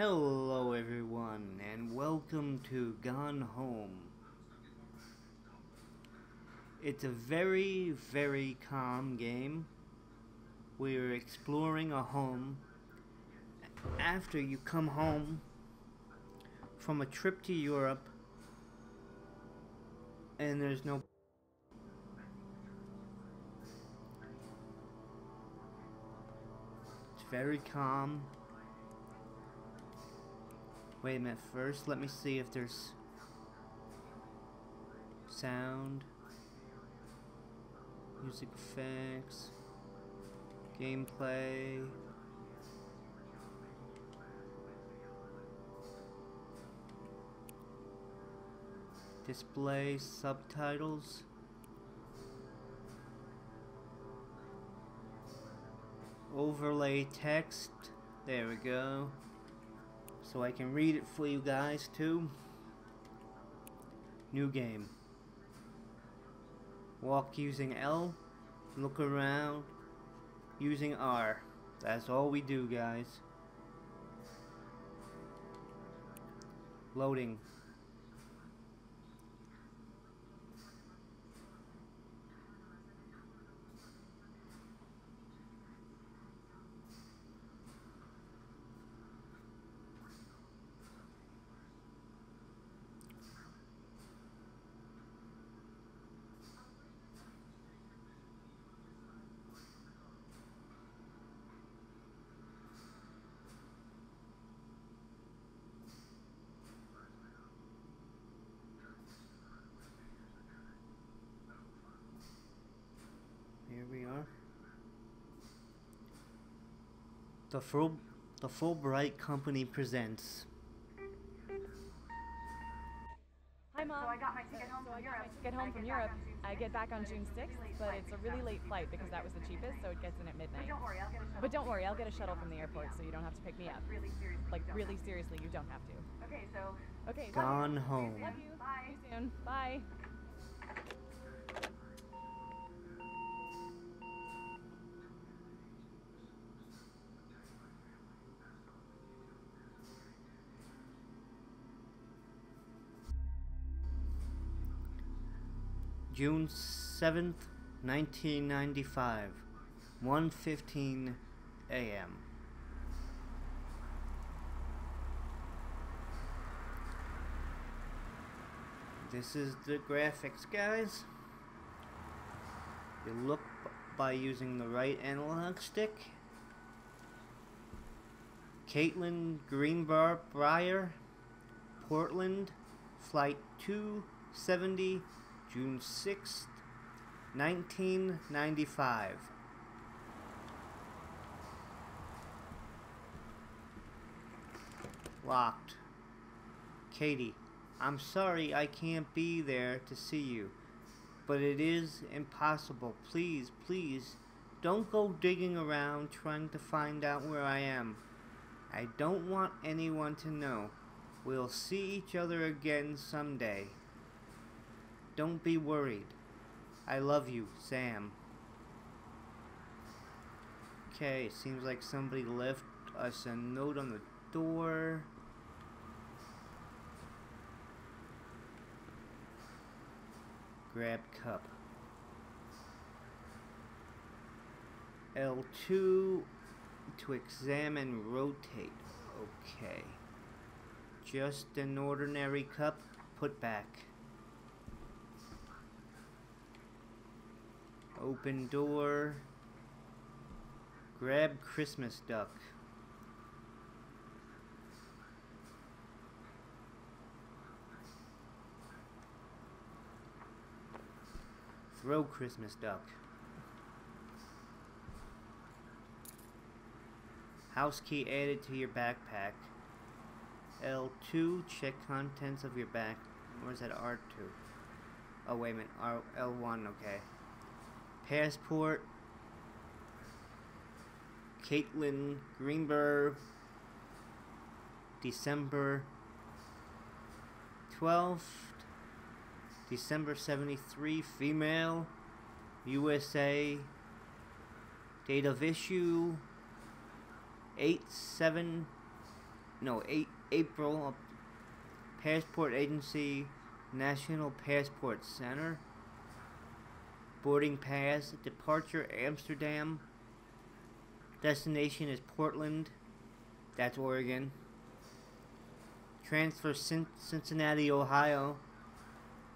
Hello everyone and welcome to Gone Home. It's a very, very calm game. We're exploring a home after you come home from a trip to Europe and there's no It's very calm. Wait a minute, first let me see if there's sound, music effects, gameplay. Display subtitles. Overlay text. There we go so I can read it for you guys too. New game. Walk using L, look around using R. That's all we do guys. Loading. Here we are. The full the Fulbright Company presents. Hi, Mom. So I got my ticket home So from I Europe. my ticket home I from get back Europe. on June I get back on June 6th, Really late but it's a really late flight cheapest. because that was the cheapest, so it gets in at But midnight. don't worry, I'll get a shuttle. But don't worry, I'll get a from shuttle the from the airport, so you don't have to pick me up. Really seriously. Like, really seriously, you don't have to. to. Okay, so Okay, Gone love home. Love you. Bye. See you soon. Bye. June 7th, 1995, 1:15 a.m. This is the graphics, guys. You look by using the right analog stick. Kaitlin Greenbar Breyer, Portland, Flight 270, June 6th, 1995. Locked. Katie, I'm sorry I can't be there to see you, but it is impossible. Please, please, don't go digging around trying to find out where I am. I don't want anyone to know. We'll see each other again someday. Don't be worried. I love you, Sam. Okay, seems like somebody left us a note on the door. Grab cup. L2 to examine rotate. Okay. Just an ordinary cup. Put back. Open door. Grab Christmas duck. Throw Christmas duck. House key added to your backpack. L2, check contents of your back. Or is that R2? Oh, wait a minute. R L1, okay. Passport. Kaitlin Greenberg. December 12th. December 73, female. USA. Date of issue. 8 7 no, eight, April, uh, Passport Agency, National Passport Center. Boarding pass, departure Amsterdam. Destination is Portland. That's Oregon. Transfer Cin- Cincinnati, Ohio.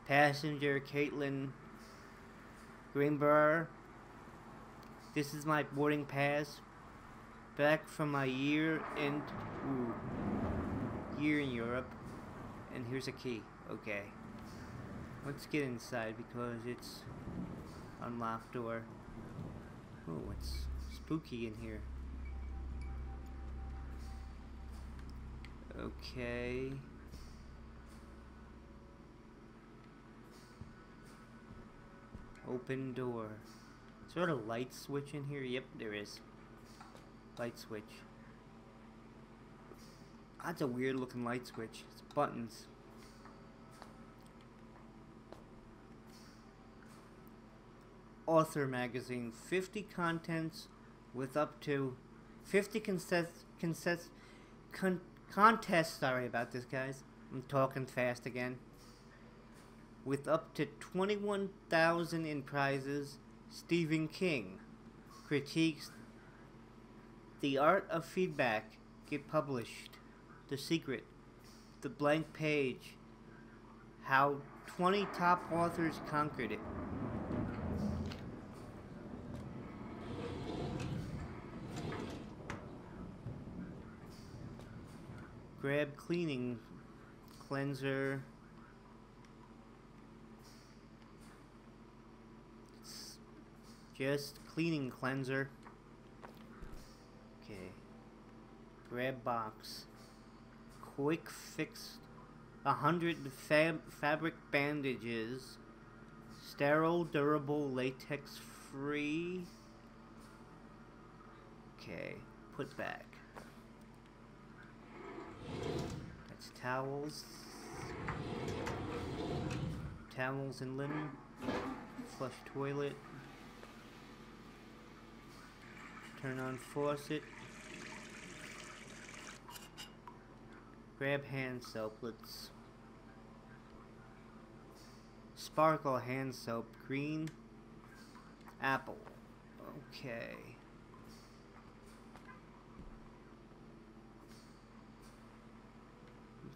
Passenger Kaitlin Greenberg. This is my boarding pass. Back from my year in ooh, year in Europe. And here's a key. Okay. Let's get inside because it's unlocked door. Oh, it's spooky in here. Okay. Open door. Is there a light switch in here? Yep, there is. Light switch. That's a weird looking light switch. It's buttons. Author Magazine. 50 contents with up to 50 contest, contest, con, contests. Sorry about this, guys. I'm talking fast again. With up to 21,000 in prizes, Stephen King critiques The Art of Feedback. Get published. The Secret. The Blank Page. How 20 top authors conquered it. Grab cleaning cleanser. It's just cleaning cleanser. Okay. Grab box. Quick fix. A hundred fab fabric bandages. Sterile, durable, latex free. Okay. Put back. That's towels. Towels and linen. Flush toilet. Turn on faucet. Grab hand soap. Let's sparkle hand soap. Green. Apple. Okay.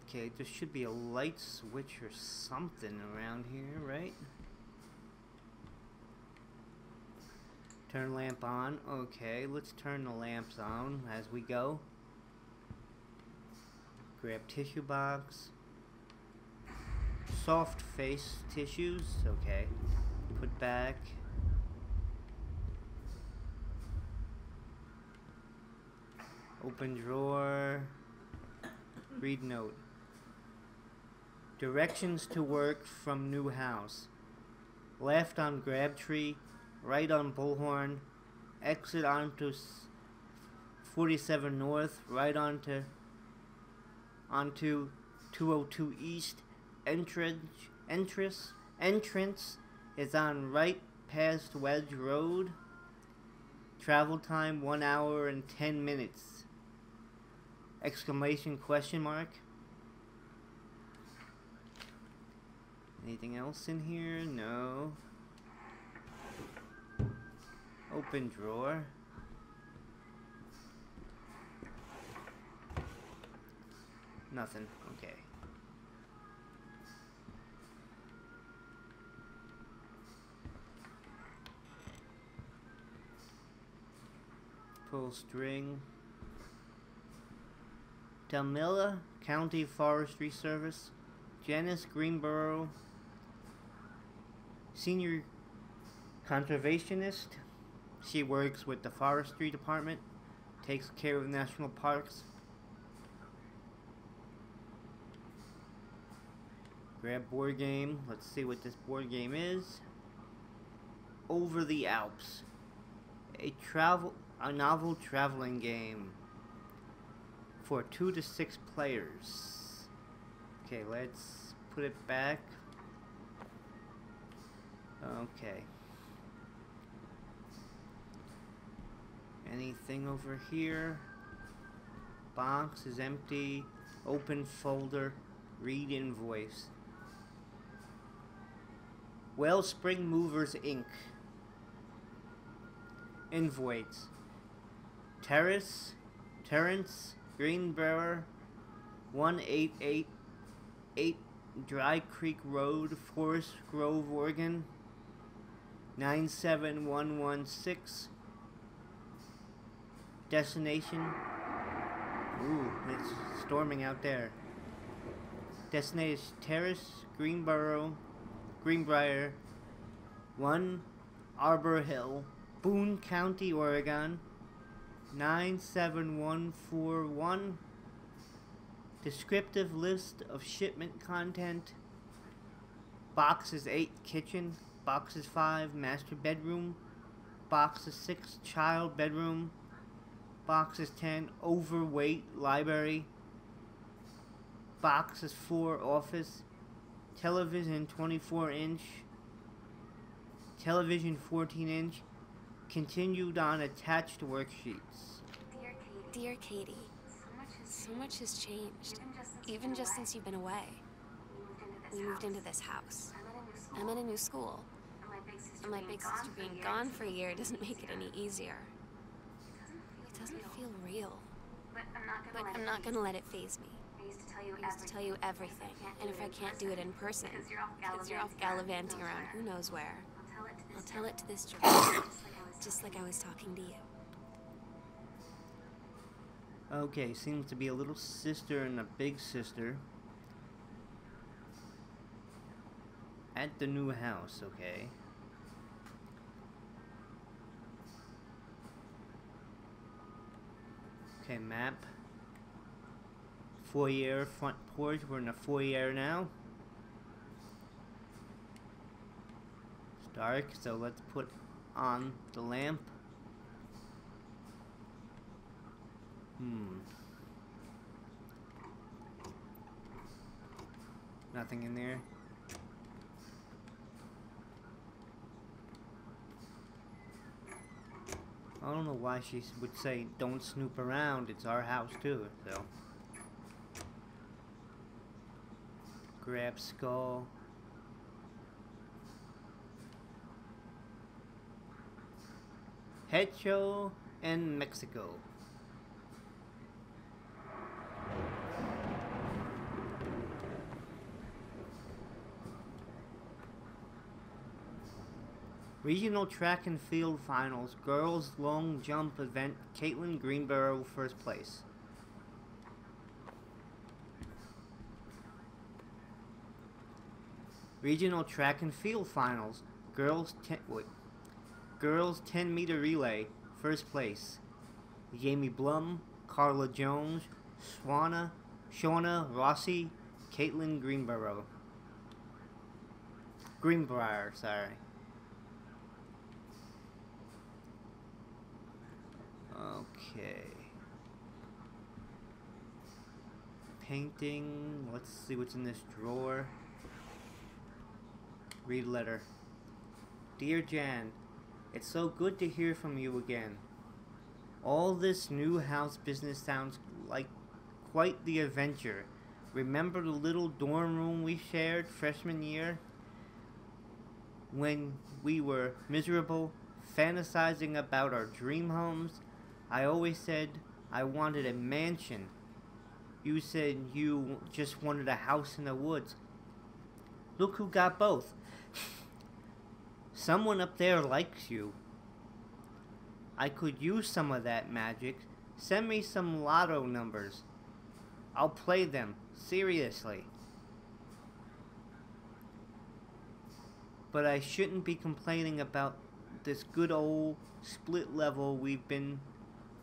Okay, there should be a light switch or something around here, right? Turn lamp on. Okay, let's turn the lamps on as we go. Grab tissue box. Soft face tissues. Okay. Put back. Open drawer. Read note. Directions to work from new house. Left on Grabtree, right on Bullhorn, exit onto 47 North, right onto onto 202 East. Entrance entrance entrance is on right past Wedge Road. Travel time 1 hour and 10 minutes. Exclamation question mark. Anything else in here? No. Open drawer. Nothing. Okay. Pull string. Delmilla County Forestry Service. Janice Greenborough senior conservationist. She works with the forestry department, takes care of national parks. Grab board game. Let's see what this board game is. Over the Alps. A travel a novel traveling game for 2 to 6 players. Okay, let's put it back. Okay. Anything over here? Box is empty. Open folder. Read invoice. Wellspring Movers Inc. Invoice. Terrace, Terrence Greenbriar, 1888 Dry Creek Road, Forest Grove, Oregon, 97116. Destination. Ooh, it's storming out there. Destination Terrace, Greenboro, Greenbriar, 1 Arbor Hill, Boone County, Oregon, 97141. Descriptive list of shipment content. Boxes 8 kitchen, boxes 5 master bedroom, boxes 6 child bedroom, boxes 10 overweight library, boxes 4 office, television 24 inch, television 14 inch, continued on attached worksheets. Dear Katie, so much has changed, even just since you've been away. We moved into this house. I'm in a new school, and my big sister being gone for a year doesn't make it any easier. It doesn't feel real, but I'm not gonna let it phase me. I used to tell you everything, and if I can't do it in person, because you're off gallivanting around who knows where, I'll tell it to this girl, just like I was talking to you. Okay, seems to be a little sister and a big sister. At the new house, okay. Okay, map. Foyer, front porch. We're in the foyer now. It's dark, so let's put on the lamp. Hmm. Nothing in there. I don't know why she would say don't snoop around. It's our house too, so. Grab skull. Show in Mexico. Regional track and field finals, girls long jump event, Kaitlin Greenborough first place. Regional track and field finals, girls 10 wait, girls 10 meter relay, first place. Jamie Blum, Carla Jones, Swana, Shauna Rossi, Kaitlin Greenborough. Greenbriar, sorry. Okay. Painting. Let's see what's in this drawer. Read letter. Dear Jan, it's so good to hear from you again. All this new house business sounds like quite the adventure. Remember the little dorm room we shared freshman year? When we were miserable, fantasizing about our dream homes? I always said I wanted a mansion. You said you just wanted a house in the woods. Look who got both. Someone up there likes you. I could use some of that magic. Send me some lotto numbers. I'll play them, seriously. But I shouldn't be complaining about this good old split level we've been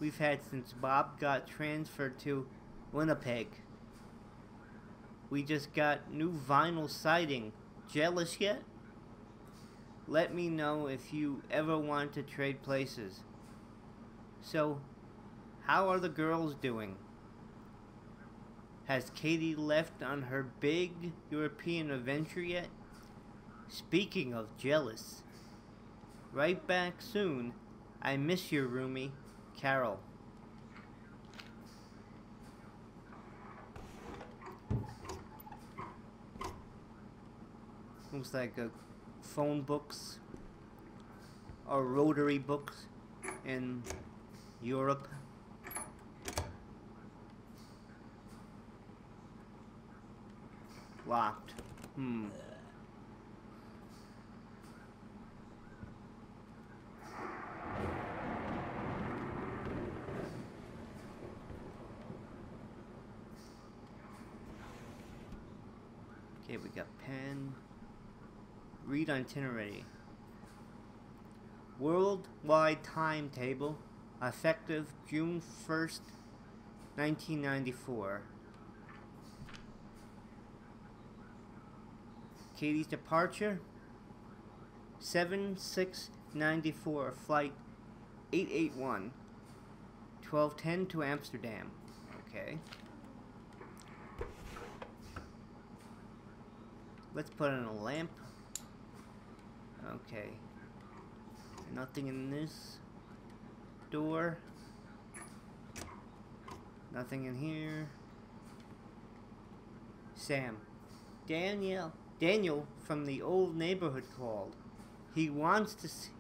we've had since Bob got transferred to Winnipeg. We just got new vinyl siding. Jealous yet? Let me know if you ever want to trade places. So, how are the girls doing? Has Katie left on her big European adventure yet? Speaking of jealous, right back soon. I miss your roomie, Carol. Looks like a phone books or rotary books in Europe. Locked. Hmm. Read itinerary. Worldwide timetable effective June 1st, 1994. Katie's departure 7694 flight 881 1210 to Amsterdam. Okay. Let's put in a lamp. Okay. Nothing in this door. Nothing in here. Sam. Danielle. Daniel from the old neighborhood called. He wants to see,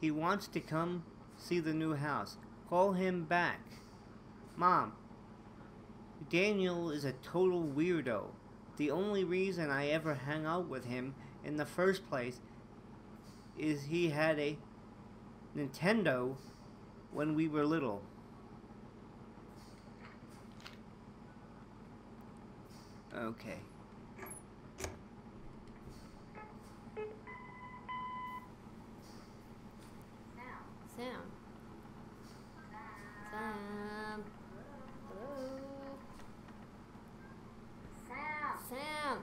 he wants to come see the new house. Call him back. Mom. Daniel is a total weirdo. The only reason I ever hang out with him in the first place is he had a Nintendo when we were little. Okay. Sam. Sam. Hello. Sam.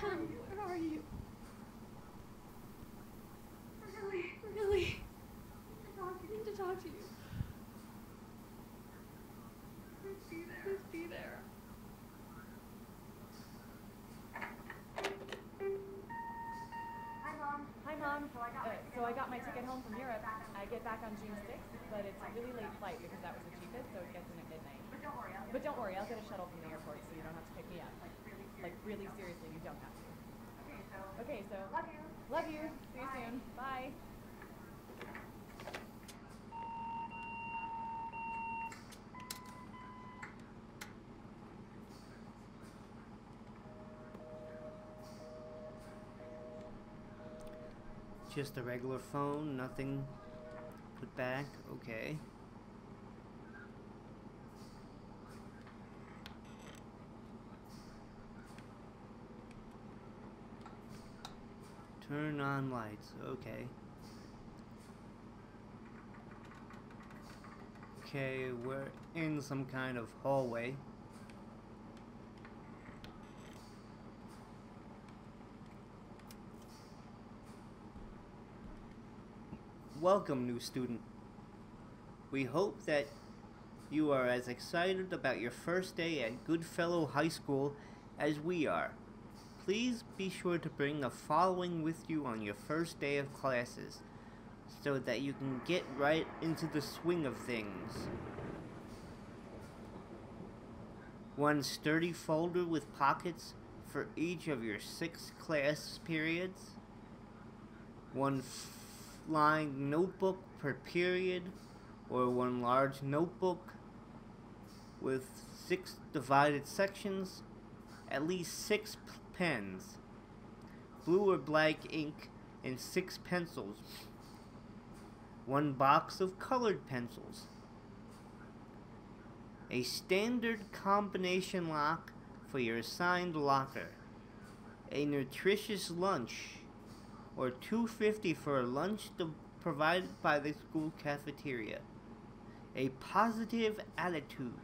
Sam, where are you? Really? Really? I need to talk to you. Please be there. Please be there. Hi, Hi, So I got my Uh, ticket so I got home my from ticket Europe. home from I Europe. get back on I get back on June June 6th, but it's a really late flight because that was the cheapest, so it gets in at midnight. But don't worry, I'll But don't worry, I'll get a shuttle from the airport so you don't have to pick me up. Like, really seriously, you don't have to. Okay, so. Okay, so. Love you. Love you. See you soon. Bye. Just a regular phone, nothing put back. Okay. Turn on lights. Okay. Okay, we're in some kind of hallway. Welcome, new student. We hope that you are as excited about your first day at Goodfellow High School as we are. Please be sure to bring the following with you on your first day of classes so that you can get right into the swing of things. One sturdy folder with pockets for each of your six class periods. One lined notebook per period, or one large notebook with six divided sections, at least six pens, blue or black ink, and six pencils, one box of colored pencils, a standard combination lock for your assigned locker, a nutritious lunch, or 250 for a lunch provided by the school cafeteria. A positive attitude.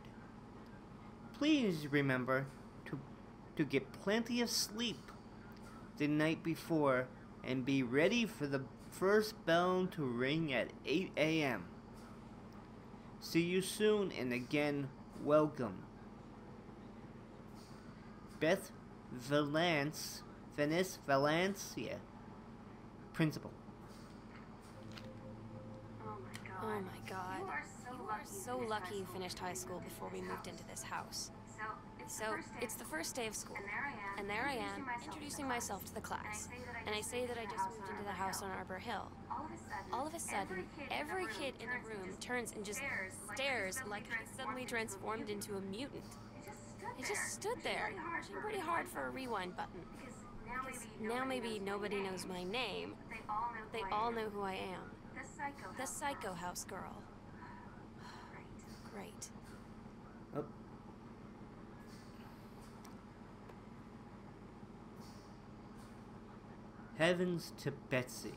Please remember to to get plenty of sleep the night before and be ready for the first bell to ring at 8 a.m. See you soon and again welcome. Beth Valance, Venice Valencia, Principal. Oh, oh my god. You are so You lucky are so lucky you finished high school before we moved into this house. So, it's the first day of school, and there I am, introducing myself to the class. And I say that I just moved into the house on Arbor Hill. All of a sudden, every kid in the room turns and just stares like I suddenly transformed into a mutant. I just stood there, pushing pretty hard for a rewind button. Because now maybe nobody knows my name, they all know who I am. The Psycho House Girl. Great. Oh. Heavens to Betsy.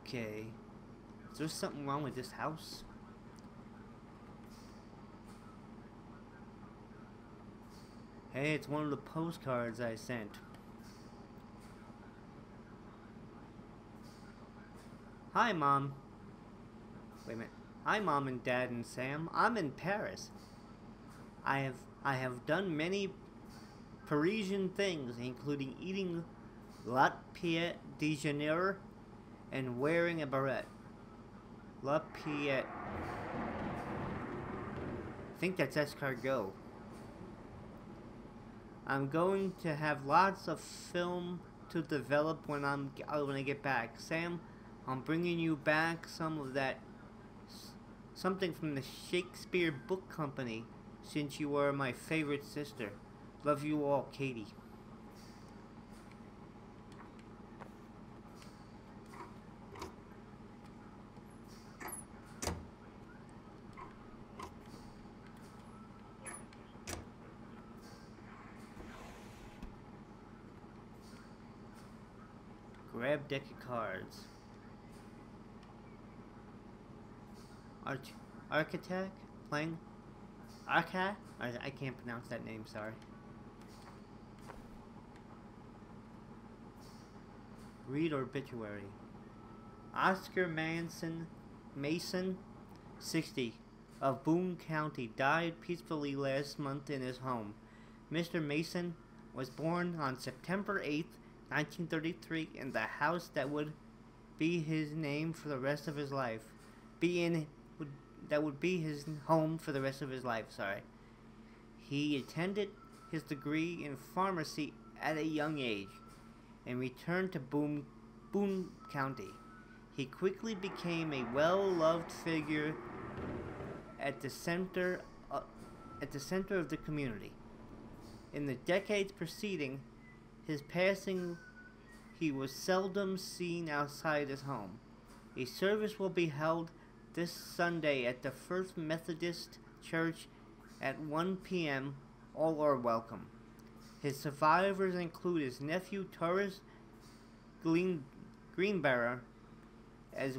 Okay. Is there something wrong with this house? Hey, it's one of the postcards I sent. Hi, Mom. Wait a minute. Hi, Mom and Dad and Sam. I'm in Paris. I have I have done many Parisian things, including eating La Piet déjeuner and wearing a beret. La Piet. I think that's escargot. I'm going to have lots of film to develop when I'm uh, when I get back. Sam, I'm bringing you back some of that something from the Shakespeare Book Company since you were my favorite sister. Love you all, Katie. Grab deck of cards. Arch architect playing Arca? I, I can't pronounce that name, sorry. Read obituary. Oscar Manson Mason, 60, of Boone County, died peacefully last month in his home. Mr. Mason was born on September 8, 1933, in the house that would be his name for the rest of his life. Be in would that would be his home for the rest of his life. Sorry. He attended his degree in pharmacy at a young age and returned to Boone, Boone County. He quickly became a well-loved figure at the center uh, at the center of the community. In the decades preceding his passing, he was seldom seen outside his home. A service will be held this Sunday at the First Methodist Church at 1 p.m. All are welcome. His survivors include his nephew Torres Green, Greenbarrow, as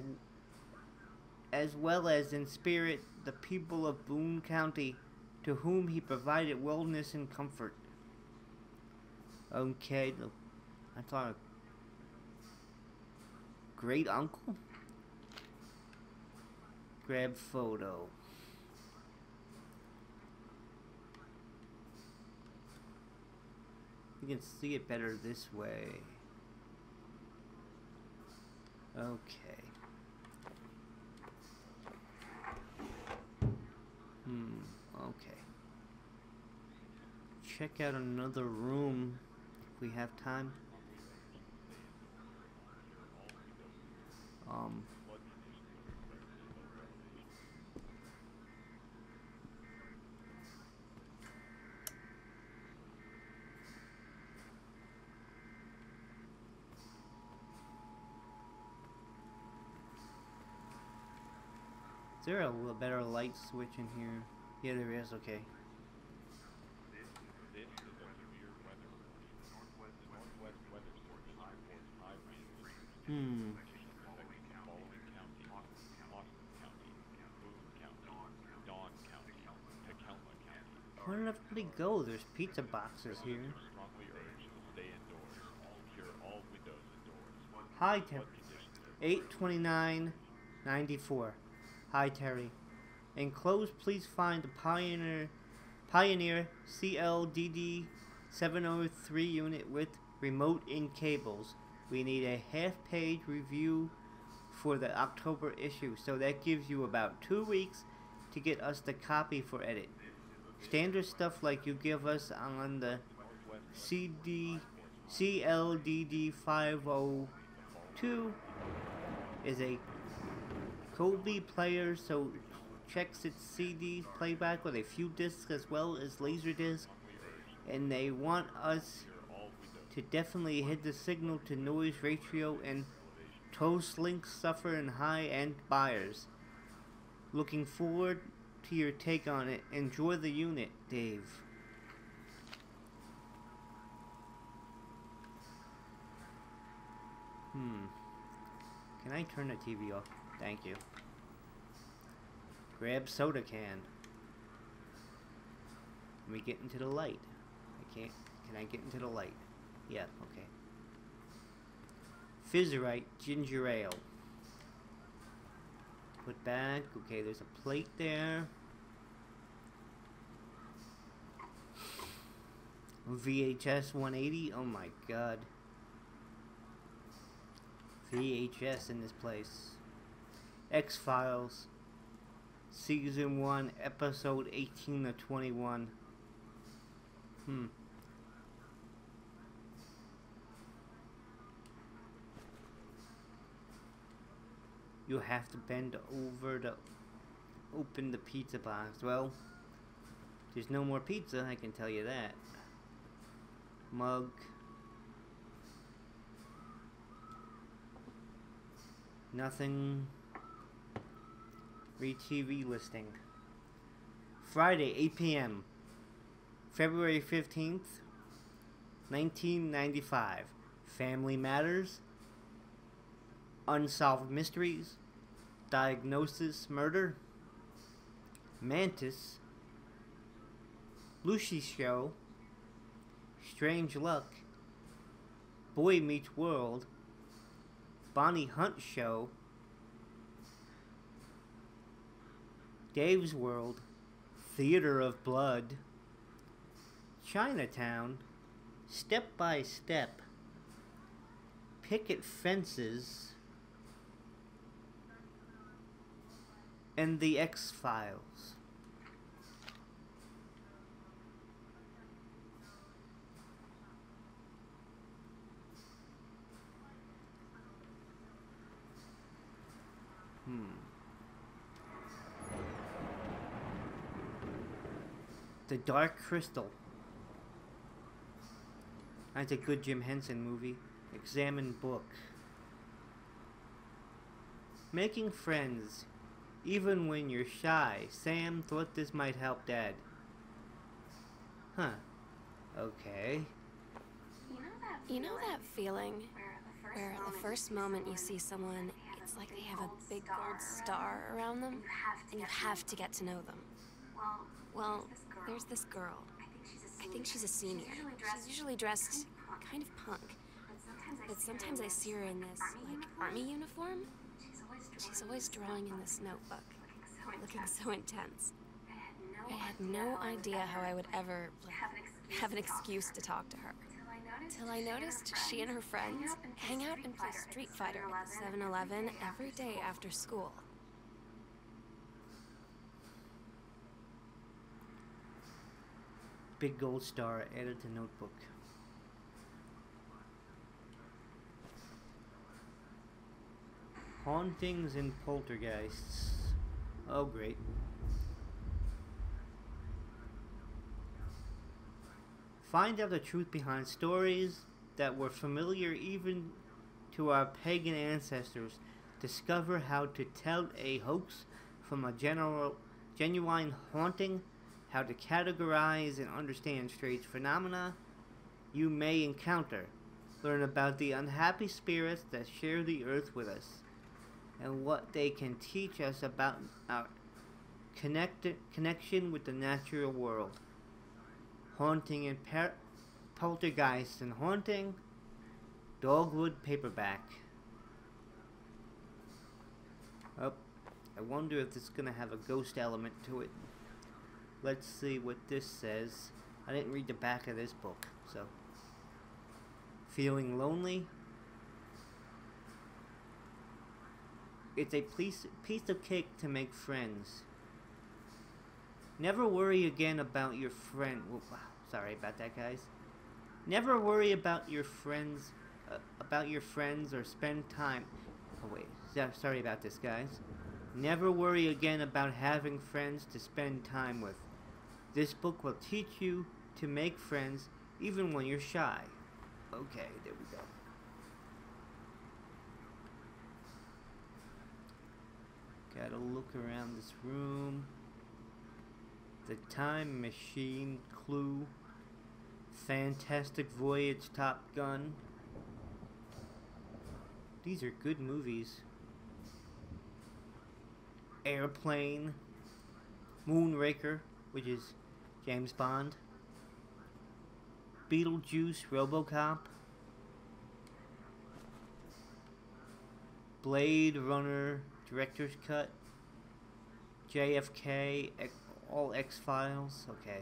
as well as in spirit the people of Boone County, to whom he provided wellness and comfort. Okay, I thought great uncle. Grab photo. You can see it better this way. Okay. Hmm, okay. Check out another room we have time. Um, Is there a better light switch in here? Yeah, there is, okay. Hmm. Where did everybody go? There's pizza boxes here. Hi, Tim. 829.94. Hi, Terry. Enclosed, please find the Pioneer Pioneer CLDD 703 unit with remote in cables. We need a half-page review for the October issue, so that gives you about two weeks to get us the copy for edit. Standard stuff like you give us on the CD CLDD 502 is a Kobe player, so checks its CD playback with a few discs as well as Laserdisc, and they want us to definitely hit the signal to noise ratio and Toast links suffer in high-end buyers. Looking forward to your take on it. Enjoy the unit, Dave. Hmm. Can I turn the TV off? Thank you. Grab soda can. Let me get into the light. I can't. Can I get into the light? Yeah, okay. Fizzerite ginger ale. Put back. Okay, there's a plate there. VHS 180. Oh my god. VHS in this place. X Files. Season 1, Episode 18 to 21. Hmm. You have to bend over to open the pizza box. Well, there's no more pizza, I can tell you that. Mug. Nothing. Re TV listing. Friday, 8 p.m. February 15th, 1995. Family Matters. Unsolved Mysteries. Diagnosis Murder. Mantis. Lucy Show. Strange Luck. Boy Meets World. Bonnie Hunt Show, Dave's World, Theater of Blood, Chinatown, Step by Step, Picket Fences, and The X Files. Hmm. The Dark Crystal. That's a good Jim Henson movie. Examine book. Making friends. Even when you're shy. Sam thought this might help Dad. Huh. Okay. You know that feeling where the first moment you see someone, it's like they have a big gold star around them, and you have to get to know them. Well, there's this girl. I think she's a senior. She's usually dressed kind of punk. But sometimes I see her in this, like, army uniform. She's always drawing in this notebook, looking so intense. I had no idea how I would ever like, have an excuse to talk to her. Till I noticed she and her friends hang out and play Street Fighter at the 7 Eleven every day after school. Big gold star added to notebook. Hauntings and poltergeists. Oh, great. Find out the truth behind stories that were familiar even to our pagan ancestors. Discover how to tell a hoax from a general, genuine haunting. How to categorize and understand strange phenomena you may encounter. Learn about the unhappy spirits that share the earth with us and what they can teach us about our connected connection with the natural world. Haunting and Poltergeist and Haunting, Dogwood paperback. Oh, I wonder if this is gonna have a ghost element to it. Let's see what this says. I didn't read the back of this book, so. Feeling lonely? It's a piece, piece of cake to make friends. Never worry again about your friend. Well, sorry about that, guys. Never worry about your friends, uh, about your friends, or spend time. Oh wait, sorry about this, guys. Never worry again about having friends to spend time with. This book will teach you to make friends even when you're shy. Okay, there we go. Gotta look around this room. The Time Machine Clue. Fantastic Voyage Top Gun. These are good movies. Airplane. Moonraker, which is James Bond. Beetlejuice, Robocop. Blade Runner, Director's Cut. JFK, all X Files. Okay.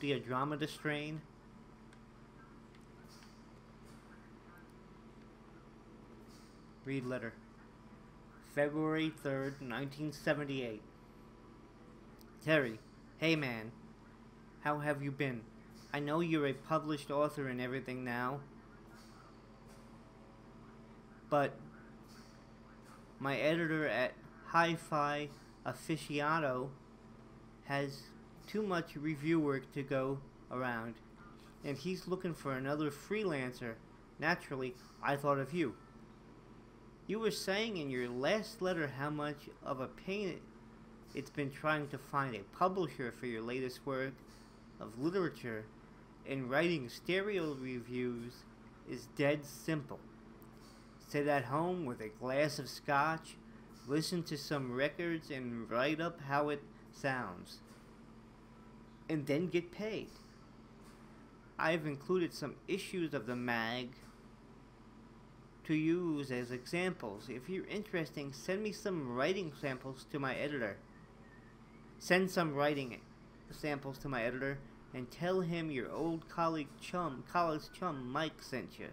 The Andromeda Strain. Read letter. February 3rd, 1978. Terry, hey man, how have you been? I know you're a published author and everything now, but my editor at Hi Fi Aficionado has too much review work to go around, and he's looking for another freelancer. Naturally, I thought of you. You were saying in your last letter how much of a pain it, it's been trying to find a publisher for your latest work of literature, and writing stereo reviews is dead simple. Sit at home with a glass of scotch, listen to some records, and write up how it sounds. And then get paid. I've included some issues of the mag to use as examples. If you're interested, send me some writing samples to my editor. Send some writing samples to my editor and tell him your old colleague chum, college chum Mike sent you.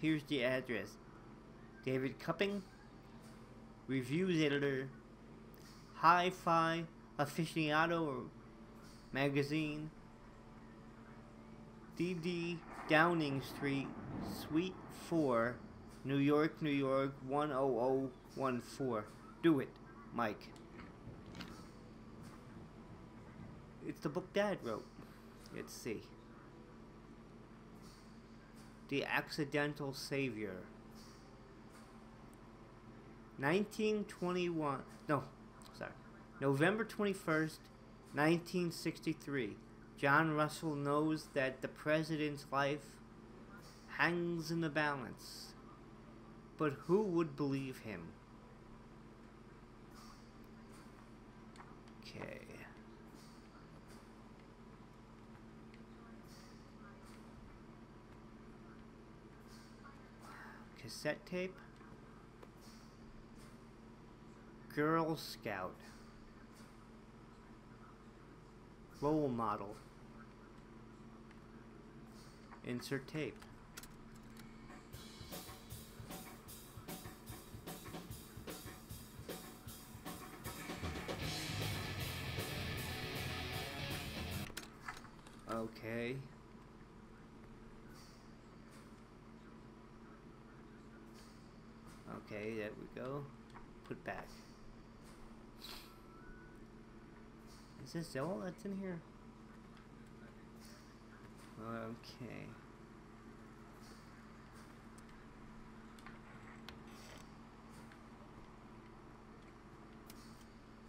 Here's the address. David Cupping, Reviews Editor, Hi-Fi Aficionado Magazine, DD Downing Street, Suite 4, New York, New York 10014. Do it, Mike. It's the book Dad wrote. Let's see. The Accidental Savior. 1921. No, sorry. November 21st, 1963. John Russell knows that the president's life hangs in the balance. But who would believe him? Okay. Cassette tape. Girl Scout. Role model. Insert tape. Okay. Okay, there we go. Put back. Is this all that's in here? Okay.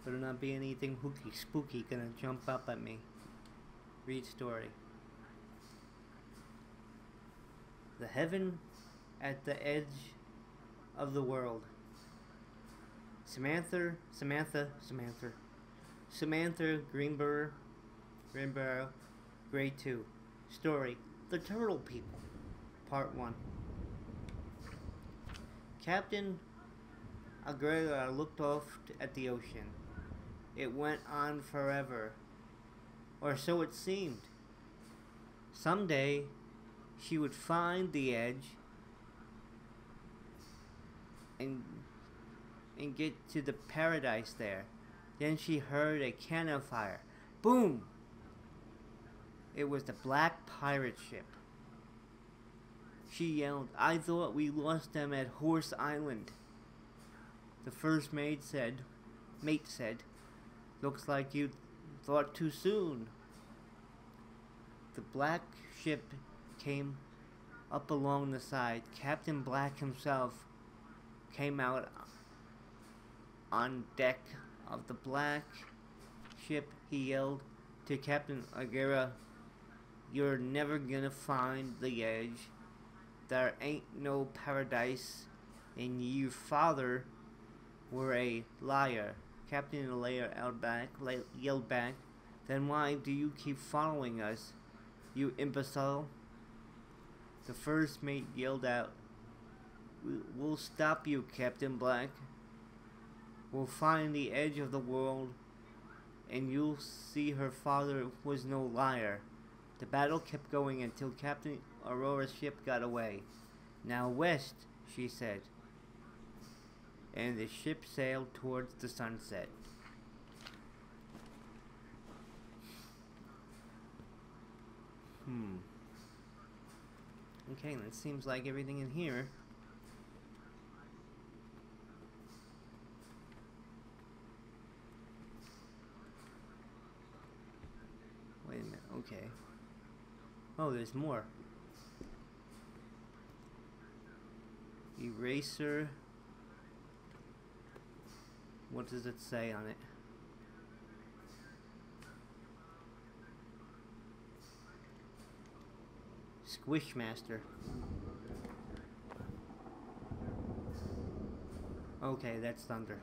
Better not be anything hooky spooky gonna jump up at me. Read story. The heaven at the edge of the world. Samantha, Samantha, Samantha, Samantha Greenberg, Greenborough, Grade 2. Story The Turtle People, Part 1. Captain Allegra looked off at the ocean. It went on forever, or so it seemed. Someday, she would find the edge and and get to the paradise there. Then she heard a cannon fire. Boom! It was the black pirate ship. She yelled, I thought we lost them at Horse Island. The first mate said, mate said, looks like you thought too soon. The black ship came up along the side. Captain Black himself came out on deck of the black ship. He yelled to Captain Aguirre, You're never gonna find the edge. There ain't no paradise, and your father were a liar. Captain Allegra yelled back, yelled back, Then why do you keep following us, you imbecile? The first mate yelled out, We'll stop you, Captain Black. We'll find the edge of the world, and you'll see her father was no liar. The battle kept going until Captain Aurora's ship got away. Now west, she said. And the ship sailed towards the sunset. Hmm. Okay, that seems like everything in here. Wait a minute, okay. Oh, there's more. Eraser. What does it say on it? Squishmaster. Okay, that's Thunder.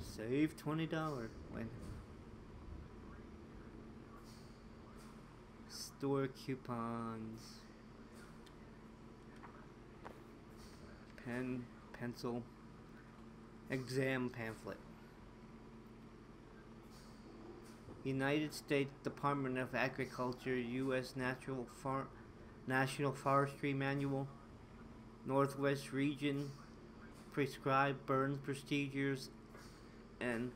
Save $20. When store coupons. Pen, pencil, exam pamphlet. United States Department of Agriculture, U.S. Natural Far National Forestry Manual, Northwest Region, prescribed burn procedures and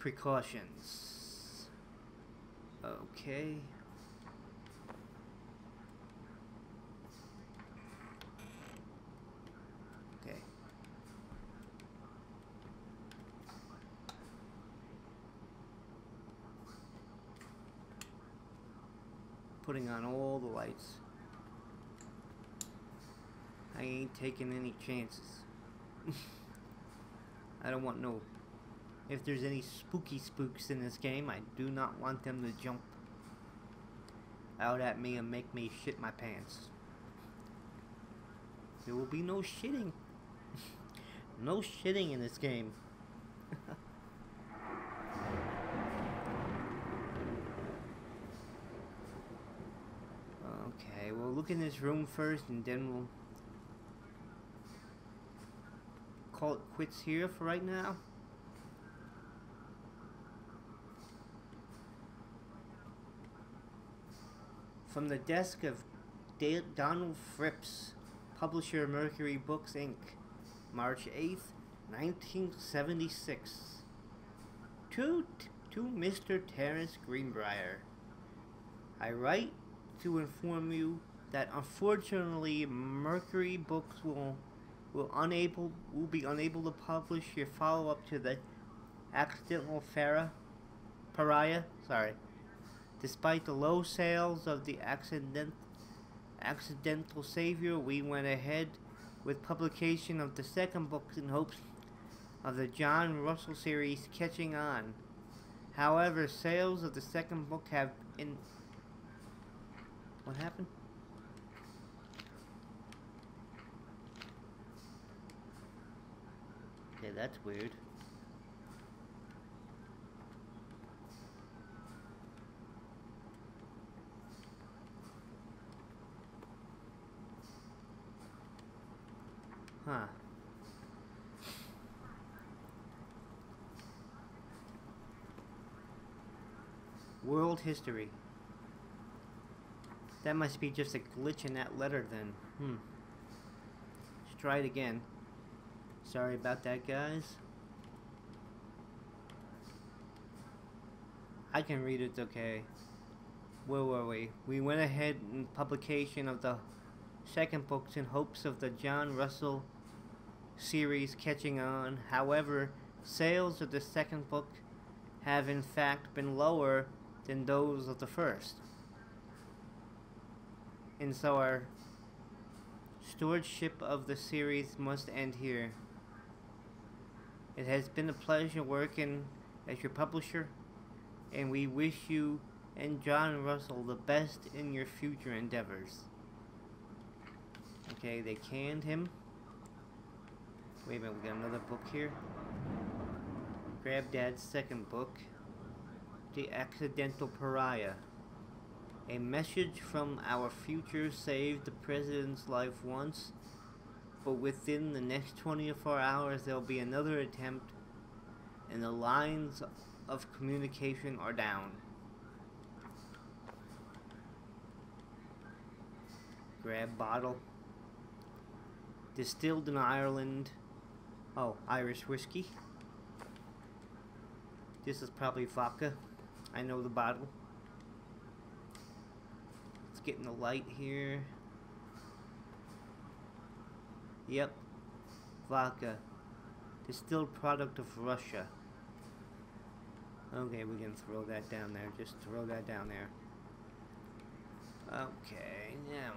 precautions. Okay. Okay. Putting on all the lights. I ain't taking any chances. I don't want no... If there's any spooky spooks in this game, I do not want them to jump out at me and make me shit my pants. There will be no shitting. no shitting in this game. okay, we'll in this room first and then we'll call it quits here for right now. From the desk of Da- Donald Phipps, publisher Mercury Books Inc., March 8th, 1976. To, to Mr. Terrence Greenbriar. I write to inform you that unfortunately Mercury Books will will unable will be unable to publish your follow-up to the accidental Farah pariah sorry despite the low sales of the accident accidental savior we went ahead with publication of the second book in hopes of the John Russell series catching on. However sales of the second book have in what happened Okay, that's weird. Huh. World history. That must be just a glitch in that letter then. Hmm. Let's try it again. Sorry about that, guys. I can read it, okay. Where were we? We went ahead in publication of the second books in hopes of the John Russell series catching on. However, sales of the second book have in fact been lower than those of the first. And so our stewardship of the series must end here. It has been a pleasure working as your publisher, and we wish you and John Russell the best in your future endeavors. Okay, they canned him. Wait a minute, we got another book here. Grab Dad's second book, The Accidental Pariah. A message from our future saved the president's life once, but within the next 24 hours there'll be another attempt, and the lines of communication are down. Grab bottle. Distilled in Ireland. Oh, Irish whiskey. This is probably vodka. I know the bottle. Let's get in the light here. Yep. Vodka. Distilled product of Russia. Okay, we can throw that down there. Just throw that down there. Okay, now.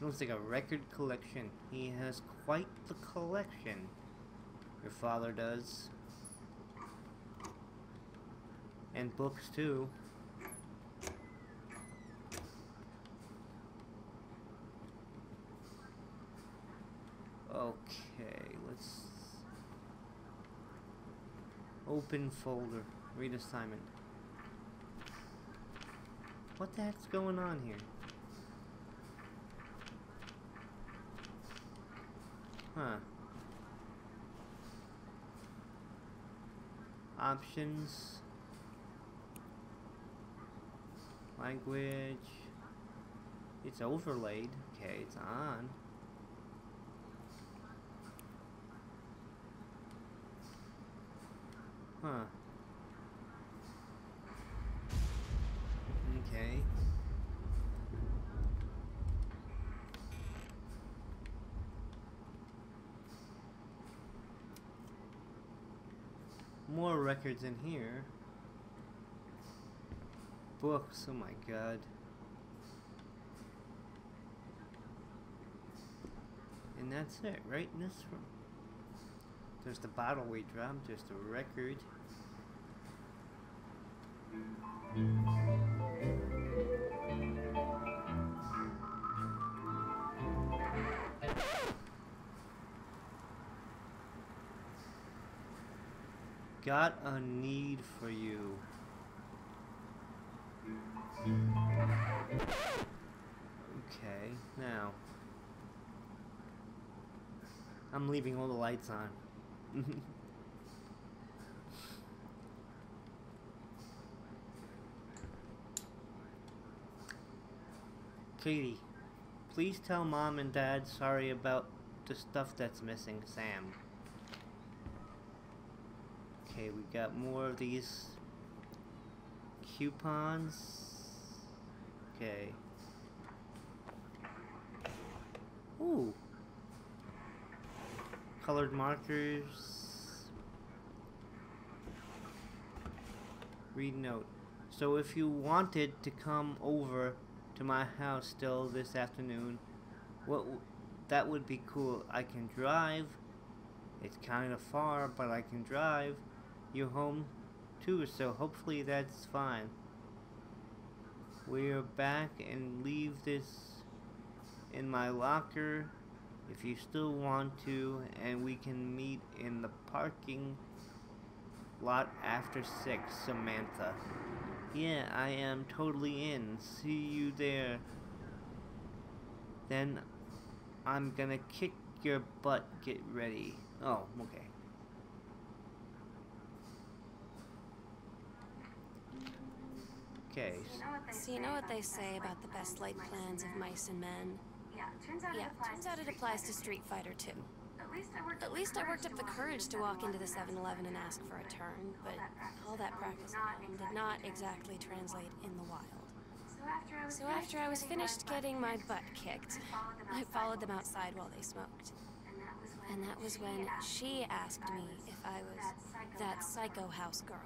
Looks like a record collection. He has quite the collection. Your father does. And books too. Okay, let's open folder. Read assignment. What the heck's going on here? Huh. Options. Language. It's overlaid. Okay, it's on. Huh. Okay. More records in here. Books, oh my god. And that's it, right in this room. There's the bottle we dropped, just a record. Got a need for you. Okay, now. I'm leaving all the lights on. Katie, please tell mom and dad sorry about the stuff that's missing, Sam. Okay, we got more of these coupons. Okay. Ooh. Colored markers. Read note. So if you wanted to come over to my house still this afternoon, what that would be cool. I can drive. It's kind of far, but I can drive you home too, so hopefully that's fine. We're back and leave this in my locker if you still want to, and we can meet in the parking lot after 6, Samantha. Yeah, I am totally in. See you there. Then I'm gonna kick your butt. Get ready. Oh, okay. Okay. So you know what they say about the best laid plans of mice and men? Yeah, turns out it applies to Street Fighter too. At least I worked up the courage to walk into the 7-Eleven and ask for a turn, but all that practice did not exactly translate in the wild. So after I was finished getting my butt kicked, I followed them outside while they smoked. And that was when she asked me if I was that psycho house girl.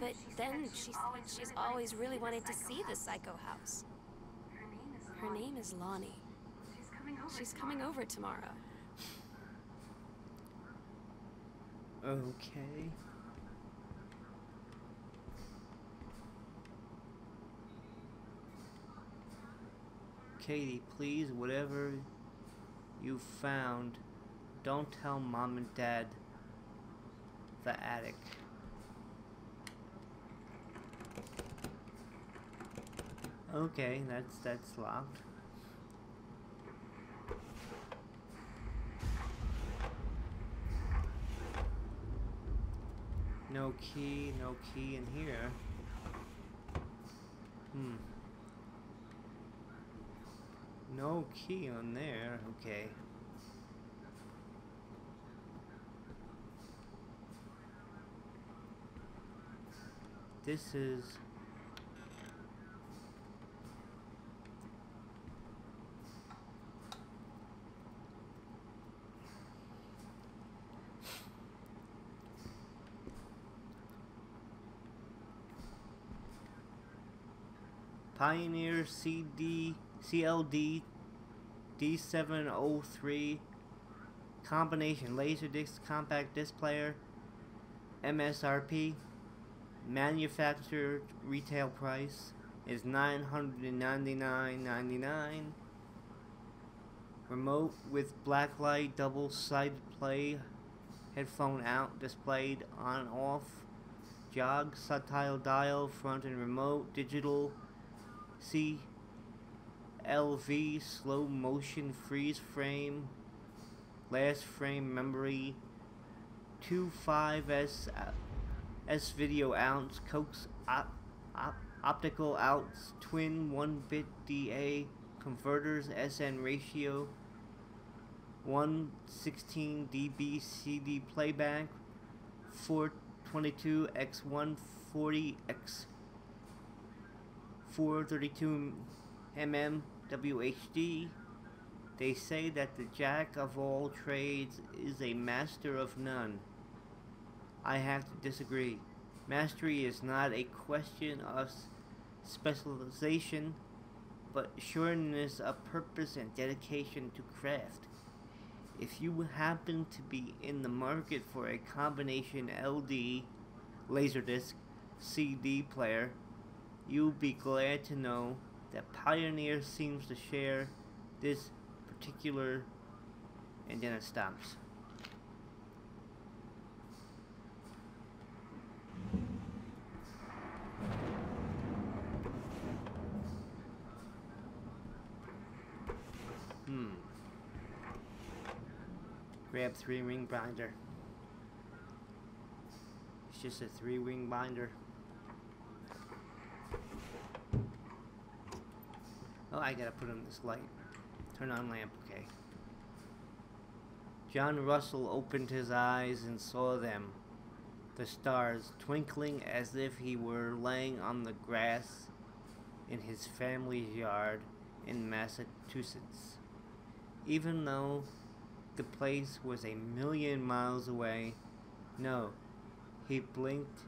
But then she said she's always really wanted to see the psycho house. Her name is Lonnie. She's coming over tomorrow. Okay. Katie, please, whatever you found, don't tell mom and dad the attic. Okay, that's that's locked. No key, no key in here. Hmm. No key on there, okay. This is Pioneer CD CLD D703 combination laserdisc compact disc player MSRP manufactured retail price is $999.99 remote with blacklight double sided play headphone out displayed on off jog subtile dial front and remote digital C LV slow motion freeze frame last frame memory 25S uh, S video outs coax op, op, optical outs twin 1 bit DA converters SN ratio 116 dB CD playback 422 x 140 x 432 mm WHD. They say that the jack of all trades is a master of none. I have to disagree. Mastery is not a question of specialization, but sureness of purpose and dedication to craft. If you happen to be in the market for a combination LD, Laserdisc, CD player, you'll be glad to know that Pioneer seems to share this particular and then it stops. Hmm. Grab three ring binder. It's just a three ring binder. Oh, I gotta put on this light. Turn on lamp, okay. John Russell opened his eyes and saw them, the stars, twinkling as if he were laying on the grass in his family's yard in Massachusetts. Even though the place was a million miles away, no, he blinked,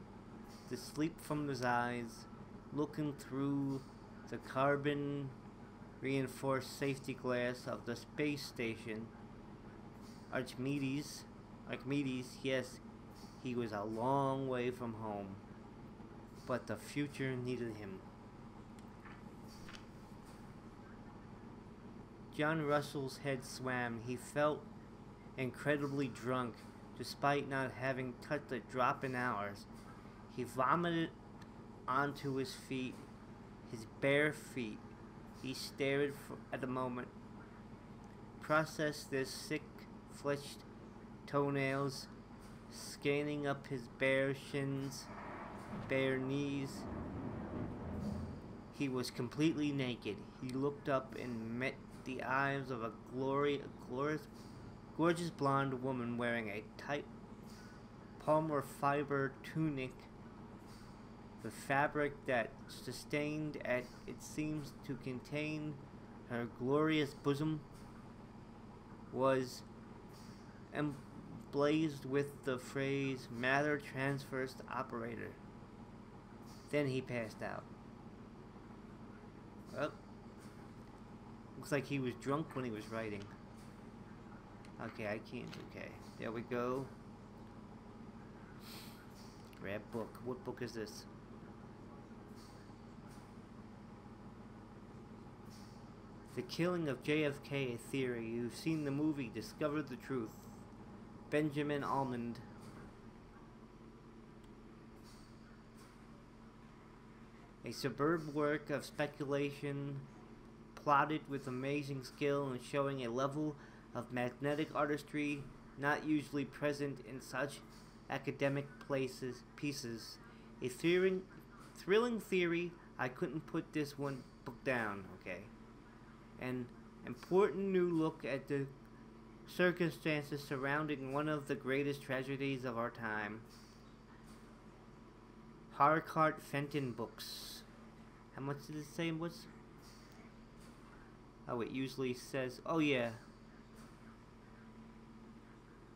the sleep from his eyes, looking through the carbon reinforced safety glass of the space station. Archimedes, Archimedes, yes, he was a long way from home, but the future needed him. John Russell's head swam. He felt incredibly drunk, despite not having touched a drop in hours. He vomited onto his feet, his bare feet, he stared at the moment, processed their sick-fleshed toenails, scanning up his bare shins, bare knees, He was completely naked. He looked up and met the eyes of a glory, glorious, gorgeous blonde woman wearing a tight polymer fiber tunic the fabric that sustained at it seems to contain her glorious bosom was emblazed with the phrase matter transfers operator. Then he passed out. Well, looks like he was drunk when he was writing. Okay, I can't. Okay, there we go. Grab book. What book is this? The Killing of JFK, theory. You've seen the movie, Discover the Truth. Benjamin Almond. A superb work of speculation, plotted with amazing skill and showing a level of magnetic artistry not usually present in such academic places pieces. A thrilling, thrilling theory. I couldn't put this one book down. Okay an important new look at the circumstances surrounding one of the greatest tragedies of our time. Harcourt Fenton Books. How much did it say was? Oh, it usually says, oh yeah,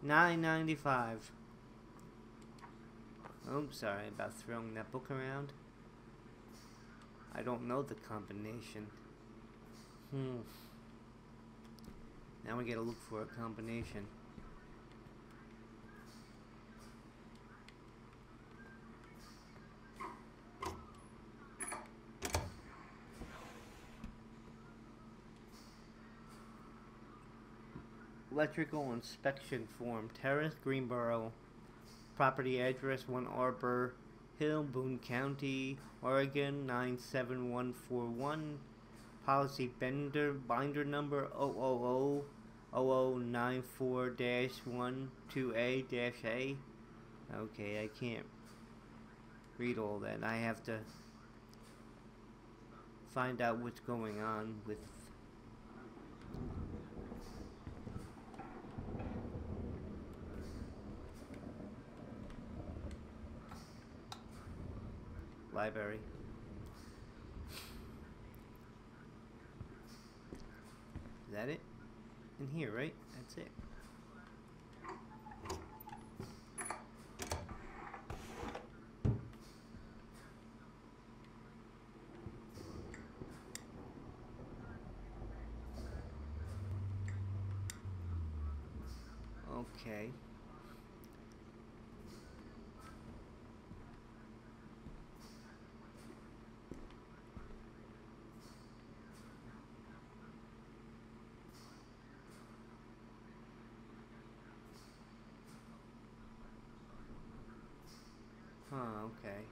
nine ninety five. Oh, sorry about throwing that book around. I don't know the combination. Hmm. Now we gotta look for a combination. Electrical inspection form, Terrace, Greenboro. Property address 1 Arbor Hill, Boone County, Oregon 97141. Policy Bender Binder Number 000 0094-12A-A. Okay, I can't read all that. I have to find out what's going on with library. That it? In here, right? That's it. Okay. Huh, okay.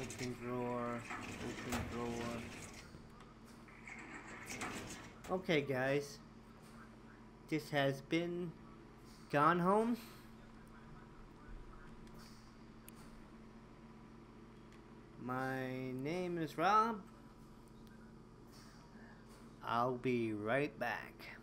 Open drawer, open drawer. Okay, guys. This has been Gone Home. My name is Rob. I'll be right back.